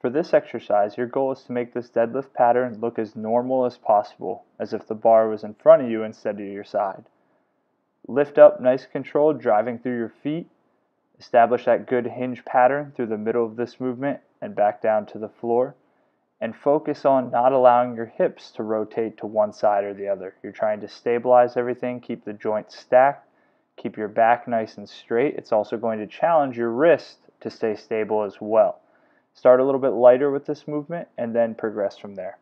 For this exercise, your goal is to make this deadlift pattern look as normal as possible, as if the bar was in front of you instead of your side. Lift up nice control, driving through your feet. Establish that good hinge pattern through the middle of this movement and back down to the floor. And focus on not allowing your hips to rotate to one side or the other. You're trying to stabilize everything, keep the joints stacked, keep your back nice and straight. It's also going to challenge your wrist to stay stable as well. Start a little bit lighter with this movement and then progress from there.